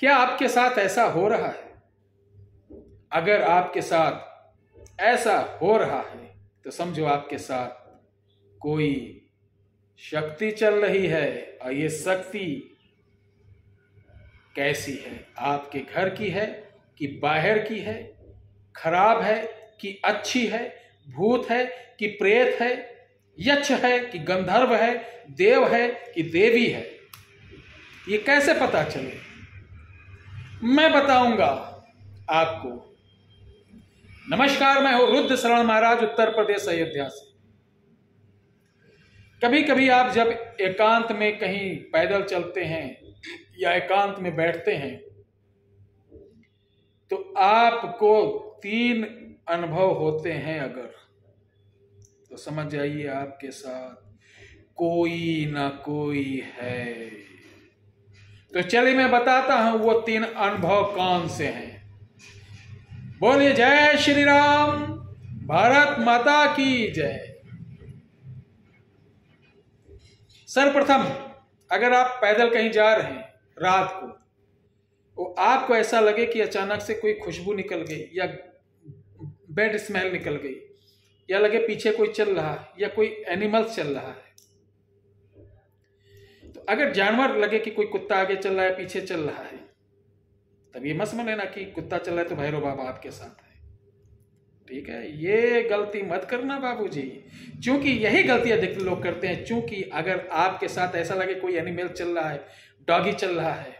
क्या आपके साथ ऐसा हो रहा है? अगर आपके साथ ऐसा हो रहा है तो समझो आपके साथ कोई शक्ति चल रही है और ये शक्ति कैसी है? आपके घर की है कि बाहर की है? खराब है कि अच्छी है? भूत है कि प्रेत है? यक्ष है कि गंधर्व है? देव है कि देवी है? ये कैसे पता चले? मैं बताऊँगा आपको। नमस्कार, मैं हूँ रुद्र शरण महाराज, उत्तर प्रदेश अयोध्या से। कभी कभी आप जब एकांत में कहीं पैदल चलते हैं या एकांत में बैठते हैं तो आपको तीन अनुभव होते हैं अगर। तो समझ जाइए आपके साथ, कोई ना कोई है। तो चलिए मैं बताता हूँ वो तीन अनुभव कौन से हैं। बोलिए, जय श्री राम भारत माता की जय। सर्वप्रथम, अगर आप पैदल कहीं जा रहे हैं रात को तो आपको ऐसा लगे कि अचानक से कोई खुशबू निकल गई या बेड स्मेल निकल गई, या लगे पीछे कोई चल रहा है या कोई एनिमल चल रहा है। अगर जानवर लगे कि कोई कुत्ता आगे चल रहा है, पीछे चल रहा है, तब ये मत लेना कि कुत्ता चल रहा है तो भैरव बाबा आपके साथ है। ठीक है? ये गलती मत करना बाबूजी। क्योंकि यही गलती अधिक लोग करते हैं क्योंकि अगर आपके साथ ऐसा लगे कोई एनिमल चल रहा है डॉगी चल रहा है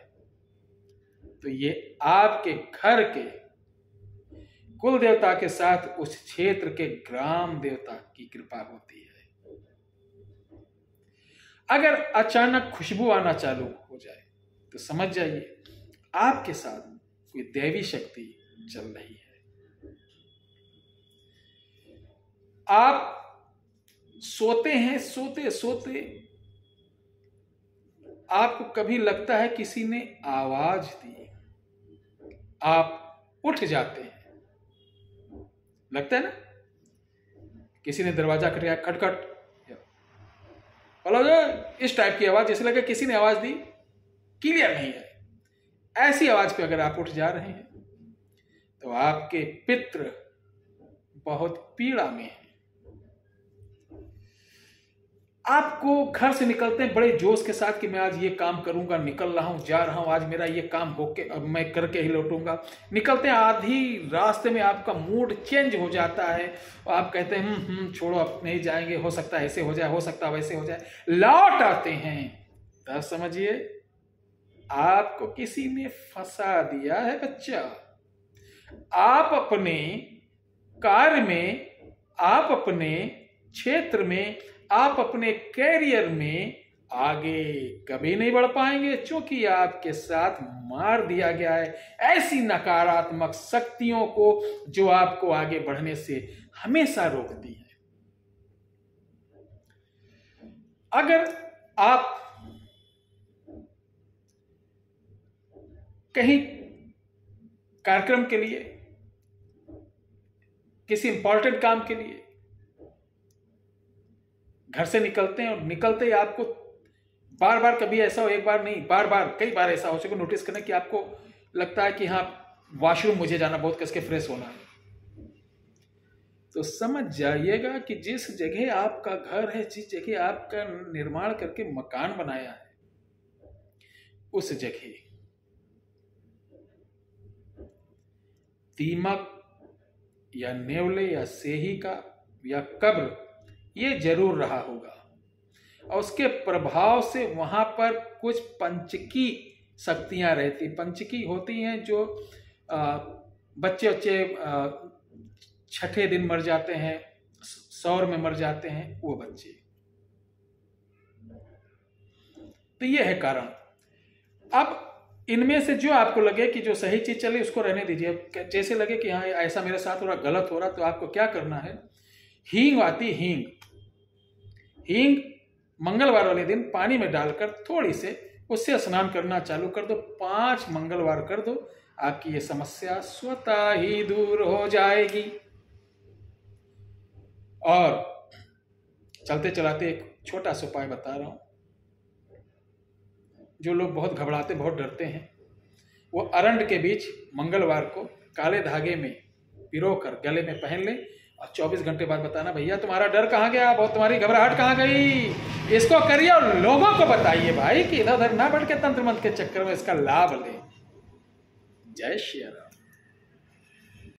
तो ये आपके घर के कुल देवता के साथ उस क्षेत्र के ग्राम देवता की कृपा होती है। अगर अचानक खुशबू आना चालू हो जाए तो समझ जाइए, आपके साथ कोई दैवी शक्ति चल रही है। आप सोते हैं, सोते सोते, आपको कभी लगता है किसी ने आवाज़ दी? आप उठ जाते हैं। लगता है ना? किसी ने दरवाज़ा खटकाया खटखट मतलब इस टाइप की आवाज़, जैसे लगे किसी ने आवाज़ दी क्लियर नहीं है। ऐसी आवाज़ पे अगर आप उठ जा रहे हैं तो आपके पित्र बहुत पीड़ा में है। आपको घर से निकलते हैं, बड़े जोश के साथ कि मैं आज ये काम करूँगा, निकल रहा हूँ, जा रहा हूँ, आज मेरा ये काम होके, अब मैं करके ही लौटूँगा। निकलते हैं, आधी रास्ते में आपका मूड चेंज हो जाता है। और आप कहते हैं हम्म हम्म छोड़ो, अब नहीं जाएँगे, हो सकता ऐसे हो जाए, हो सकता वैसे हो जाए। लौट आते हैं। तब समझिए, आपको किसी ने फंसा दिया है बच्चा। आप अपने कार्य में, आप अपने क्षेत्र में आप अपने कैरियर में आगे कभी नहीं बढ़ पाएँगे क्योंकि आपके साथ मार दिया गया है। ऐसी नकारात्मक शक्तियों को जो आपको आगे बढ़ने से हमेशा रोकती है। अगर आप कहीं कार्यक्रम के लिए, किसी इंपॉर्टेंट काम के लिए घर से निकलते हैं और निकलते ही आपको बार बार कभी ऐसा हो, एक बार नहीं, बार बार, कई बार ऐसा हो सके नोटिस करना कि आपको लगता है कि हाँ वॉशरूम मुझे जाना, बहुत कसके फ्रेश होना है। तो समझ जाइएगा कि जिस जगह आपका घर है, जिस जगह आपका निर्माण करके मकान बनाया है, उस जगह। दीमक या नेवले या सेही का या कब्र ये ज़रूर रहा होगा। और उसके प्रभाव से वहाँ पर कुछ पंचकी शक्तियाँ रहती। पंचकी होती हैं जो बच्चे बच्चे छठे दिन मर जाते हैं, सौर में मर जाते हैं, वो बच्चे। तो ये है कारण। अब इनमें से जो आपको लगे कि जो सही चीज़ चले, उसको रहने दीजिए। जैसे लगे कि हाँ ऐसा मेरे साथ हो रहा, गलत हो रहा तो आपको क्या करना है? हींग आती हींग। हींग मंगलवार वाले दिन पानी में डालकर थोड़ी से उससे स्नान करना चालू कर दो। पाँच मंगलवार कर दो। आपकी ये समस्या स्वतः ही दूर हो जाएगी। और चलते चलाते एक छोटा सा उपाय बता रहा हूँ। जो लोग बहुत घबराते, बहुत डरते हैं, वो अरंड के बीच मंगलवार को काले धागे में पिरो कर गले में पहन लें। और 24 घंटे बाद बताना, भैया, तुम्हारा डर कहाँ गया? बहुत तुम्हारी घबराहट कहाँ गई? इसको करिए और लोगों को बताइए भाई कि इधर उधर ना बढ़ के तंत्र मंत्र के चक्कर में इसका लाभ लें। जय श्री राम।